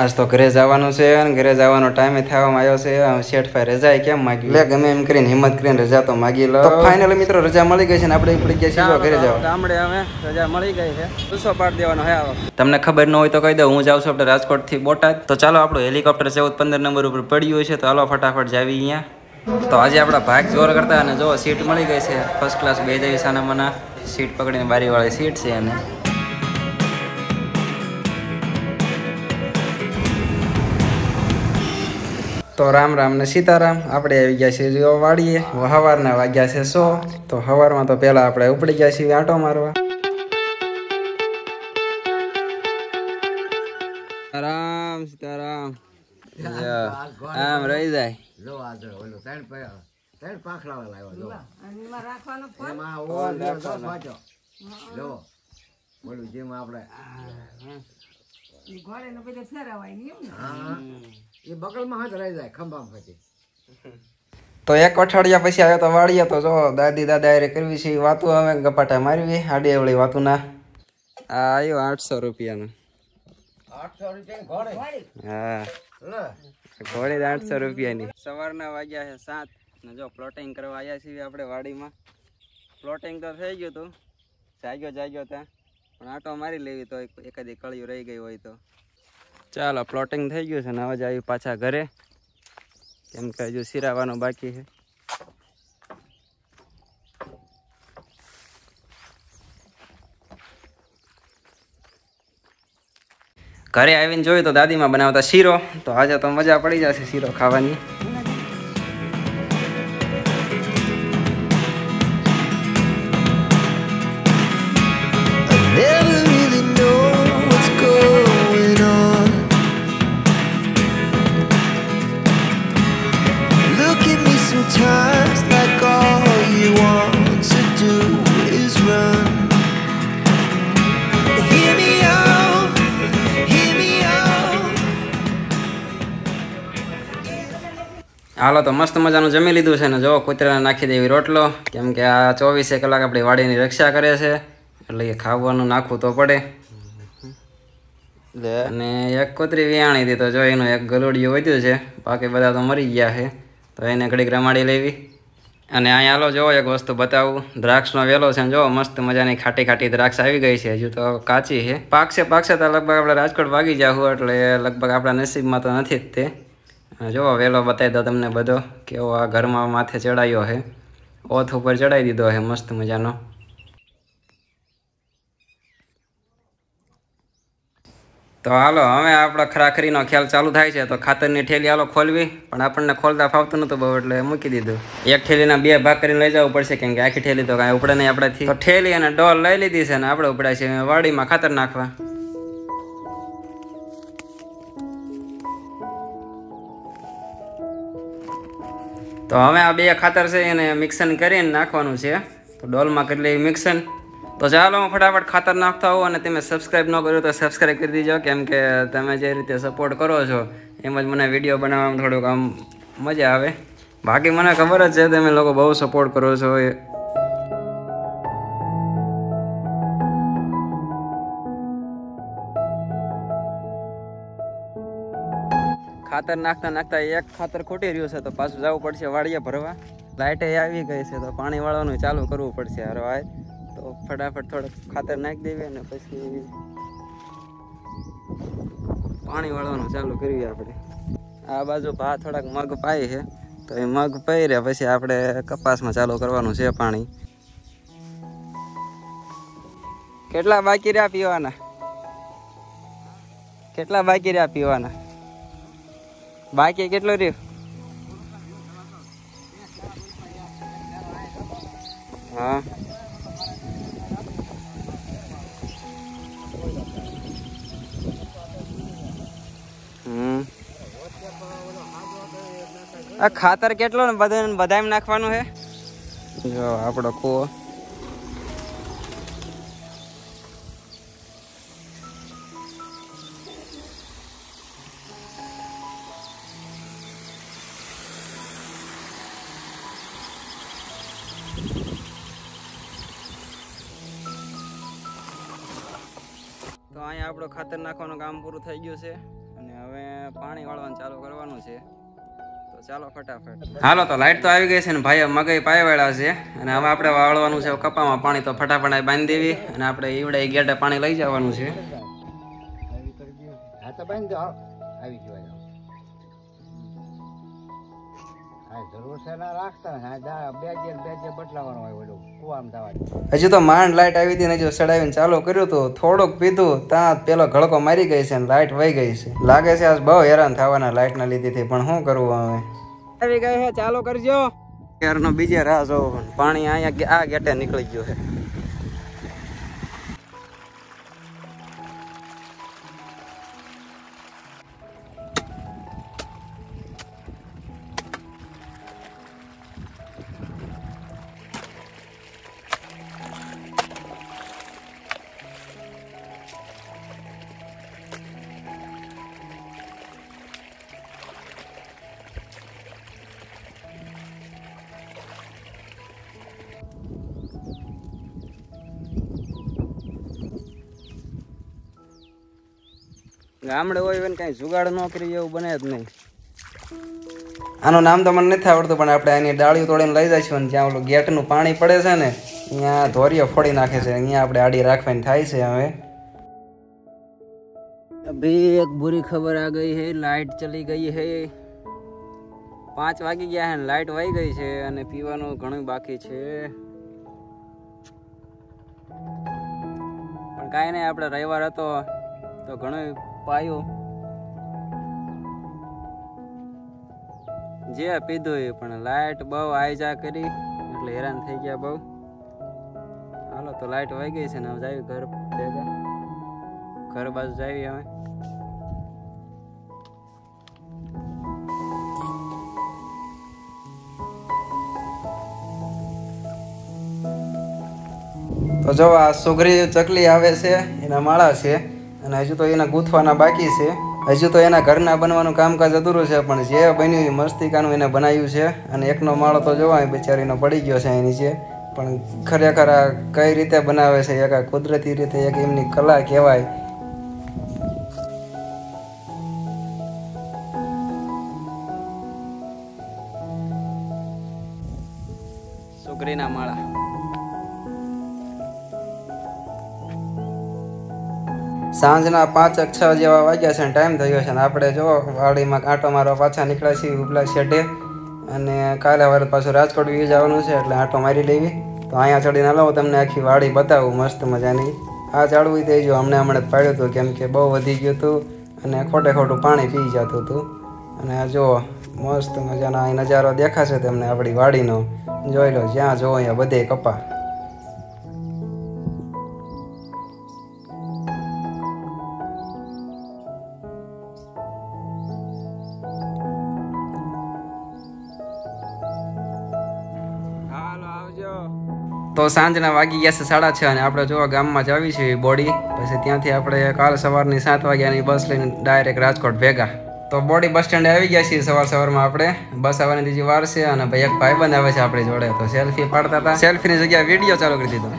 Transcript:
આજ તો ઘરે જવાનું છે અને ઘરે જવાનો ટાઈમ થવામાં આવ્યો છે. શેઠભાઈ રજા કેમ માગી લે? ગમે એમ કરીને હિંમત કરીને રજા તો માગી લો. ફાઇનલ મિત્રો રજા મળી ગઈ છે ને આપણે પડી ગયા છીએ ઘરે જાવ. ગામડે આવે રજા મળી ગઈ છે. પૂછો પાડ દેવાનો હે તમને ખબર ન હોય તો કહી દઉં હું જાઉં છું આપણે રાજકોટથી બોટાદ. તો ચાલો આપણું હેલિકોપ્ટર ચૌદ પંદર નંબર ઉપર પડ્યું છે તો હાલો ફટાફટ જાવી અહીંયા. તો આજે આપણા ભાગ જોર કરતા અને જો સીટ મળી ગઈ છે ફર્સ્ટ ક્લાસ બે જઈ સાના મના સીટ પકડીને બારીવાળી સીટ છે અને તો રામ રામ ને સીતારામ આપણે આવી ગયા છીએ જો વાળીએ સવારના વાગ્યા છે સો તો સવારમાં તો પહેલા આપણે ઉપડી ગયા છીએ આંટો મારવા. રામ સીતારામ. આમ રહી જાય. જો આ જો ઓલો ત્રણ પે- ત્રણ પાંખડાવા લાવ્યો જો. એમાં ઓલો જો પાછો. જો બોલું જેમ આપણે હા. એ બગલમાં હાથ રહી જાય ખંભામાં પછી. તો એક અઠવાડિયા પછી આવ્યો તો વાળીએ તો જો દાદી દાદા એ કરવી છે વાતું હવે ગપાટા મારવી આડી અવળી વાતું ના આ આવ્યો આઠસો રૂપિયાનો. આઠસો રૂપિયા હા. ઘોડી આઠસો રૂપિયાની. સવારના વાગ્યા છે સાત. ને જો પ્લોટિંગ કરવા આવ્યા છીએ આપણે વાડીમાં. પ્લોટિંગ તો થઈ ગયું હતું જાગ્યો જાગ્યો ત્યાં. પણ આટો મારી લેવી તો એકાદી કળિયું રહી ગઈ હોય તો. ચાલો પ્લોટિંગ થઈ ગયું છે ને હવે જ આવ્યું પાછા ઘરે. કેમ કે હજુ સિરાવાનું બાકી છે. ઘરે આવીને જોયું તો દાદીમાં બનાવતા શીરો. તો આજે તો મજા પડી જશે શીરો ખાવાની. હાલો તો મસ્ત મજાનું જમી લીધું છે ને જો કૂતરાને નાખી દેવી રોટલો. કેમ કે આ ચોવીસે કલાક આપણી વાડીની રક્ષા કરે છે. એટલે એ ખાવાનું નાખવું તો પડે. અને એક કૂતરી વિયાણી હતી તો જો એનું એક ગલુડિયું વધ્યું છે. બાકી બધા તો મરી ગયા છે. તો એને ઘડીક રમાડી લેવી. અને અહીંયા હાલો જો એક વસ્તુ બતાવું. દ્રાક્ષનો વેલો છે ને જો મસ્ત મજાની ખાટી ખાટી દ્રાક્ષ આવી ગઈ છે. હજુ તો કાચી છે. પાકશે પાકશે તો લગભગ આપણે રાજકોટ ભાગી જાવ એટલે લગભગ આપણા નસીબમાં તો નથી જ તે. જો વેલો બતાવી દો તમને બધો કેવો આ ઘરમાં માથે ચડાયો છે ઓથ ઉપર ચડાવી દીધો છે મસ્ત મજાનો. તો હાલો, હવે આપણો ખરાખરીનો ખ્યાલ ચાલુ થાય છે, તો ખાતરની ઠેલી હાલો ખોલવી, પણ આપણને ખોલતા ફાવતું નહોતું બહુ, એટલે મૂકી દીધું. એક ઠેલીના બે ભાગ કરીને લઈ જવું પડશે, કેમ કે આખી ઠેલી તો કાંઈ ઉપડે નહીં આપણાથી. તો ઠેલી અને ડોલ લઈ લીધી છે ને, આપણે ઉપડાય છે વાડીમાં ખાતર નાખવા. તો હવે આ બે ખાતર છે એને મિક્સન કરીને નાખવાનું છે. તો ડોલમાં કરી લઈએ મિક્સન તો ચાલો હું ફટાફટ ખાતર નાખતા હોઉં અને તમે સબસ્ક્રાઇબ ન કર્યું તો સબસ્ક્રાઈબ કરી દીજો, કેમ કે તમે જે રીતે સપોર્ટ કરો છો, એમ જ મને વીડિયો બનાવવામાં થોડુંક આમ મજા આવે. બાકી મને ખબર જ છે, તમે લોકો બહુ સપોર્ટ કરો છો ખાતર નાખતા નાખતા એક ખાતર ખોટી રહ્યું છે, તો પાછું જવું પડશે વાડીએ ભરવા. લાઇટે આવી ગઈ છે, તો પાણી વાળવાનું ચાલુ કરવું પડશે હારો આય તો ફટાફટ થોડુંક ખાતર નાખી દેવી અને પછી પાણી વાળવાનું ચાલુ કરીએ આપણે. આ બાજુ ભા થોડાક મગ પાય છે, તો એ મગ પાઈ રહ્યા, પછી આપણે કપાસમાં ચાલુ કરવાનું છે પાણી. કેટલા બાકી રહ્યા પીવાના? કેટલા બાકી રહ્યા પીવાના? બાકી કેટલો રહ્યો? હા. આ ખાતર કેટલો ને બધા બધામાં નાખવાનું છે? જો, આપણો કૂવો. અહીંયા આપણો ખાતર નાખવાનું કામ પૂરું થઈ ગયું છે. અને હવે પાણી વાળવાનું ચાલુ કરવાનું છે. તો ચાલો ફટાફટ. હાલો તો લાઈટ તો આવી ગઈ છે ને ભાઈ મગઈ પાયવાળા છે. અને હવે આપણે વાળવાનું છે કપામાં પાણી તો ફટાફટ બાંધી દેવી. અને આપણે ઈવડે ગેટે પાણી લઈ જવાનું છે. હા તો બાંધી દો આવી ગયો. હજુ તો માંડ લાઈટ આવી હતી ને હજુ સડાવીને ચાલુ કર્યું હતું. થોડુંક પીધું ત્યાં પેલો ઘડકો મારી ગઈ છે ને લાઈટ વહી ગઈ છે. લાગે છે આજ બહુ હેરાન થવાના લાઇટના લીધેથી પણ શું કરવું હવે? આવી ગઈ છે ચાલુ કરજો. યારનો બીજે રાહ જોવો પાણી અહીંયા આ ગેટે નીકળી ગયું છે. ગામડે હોય ને કઈ જુગાડ ન કરી એવું બને જ નહીં. આનું નામ તો મને નથી આવડતું, પણ આપણે આની ડાળીઓ તોડીને લઈ જઈશું અને જ્યાં ઓલું ગેટનું પાણી પડે છે ને અહીંયા ધોરીઓ ફોડી નાખે છે. અહીંયા આપણે આડી રાખવાની થાય છે હવે. અભી એક બુરી ખબર આ ગઈ है લાઇટ ચલી ગઈ है પાંચ વાગી ગયા છે લાઇટ વહી ગઈ છે અને પીવાનું ઘણું બાકી છે. પણ કાંઈ નહીં, આપણે રવિવાર હતો તો ઘણું પાયું. જે પીધું એ, પણ લાઈટ બહુ આયજા કરી, એટલે હેરાન થઈ ગયા બહુ. હાલો, તો લાઈટ વહી ગઈ છે ને, હવે જાવી ઘર ભેગા. ઘર બાજુ જાવી હવે. તો જો આ સુગરી ચકલી આવે છે, એના માળા છે. અને હજુ તો એના ગૂંથવાના બાકી છે. હજુ તો એના ઘરના બનવાનું કામકાજ અધૂરું છે, પણ જે બન્યું એ મસ્તિકાનું એને બનાવ્યું છે. અને એકનો માળો તો જોવા બિચારીનો પડી ગયો છે અહીં નીચે પણ ખરેખર આ કઈ રીતે બનાવે છે, એક આ કુદરતી રીતે એક એમની કલા કહેવાય. સુગરીના માળા. સાંજના પાંચ છ જેવા વાગ્યા છે ટાઈમ થયો છે ને આપણે જો વાડીમાં આંટો મારવા પાછા નીકળ્યા છીએ ઉપલા શેઢે. અને કાલે વારે પાછું રાજકોટ વી જવાનું છે એટલે આંટો મારી લેવી. તો અહીંયા ચડીને લાવો તમને આખી વાડી બતાવું મસ્ત મજાની. આ ચાળવું થઈ જો હમણાં હમણાં જ પાડ્યું હતું કેમ કે બહુ વધી ગયું હતું અને ખોટે ખોટું પાણી પી જતું હતું. અને આ જુઓ, મસ્ત મજાના નજારો દેખાશે તમને આપણી વાડીનો. જોઈ લો, જ્યાં જોવો અહીંયા બધે કપા. તો સાંજના વાગી ગયા છે સાડા છ અને આપણે જોવા ગામમાં જ આવી છે બોડી. પછી ત્યાંથી આપણે કાલ સવારની સાત વાગ્યાની બસ લઈને ડાયરેક્ટ રાજકોટ ભેગા. તો બોડી બસ સ્ટેન્ડે આવી ગયા છીએ સવાર સવારમાં આપણે. બસ આવવાની બીજી વાર છે અને ભાઈ એક ભાઈ બંધ આવે છે આપણી જોડે. તો સેલ્ફી પાડતા હતા. સેલ્ફીની જગ્યાએ વીડિયો ચાલુ કરી દીધો.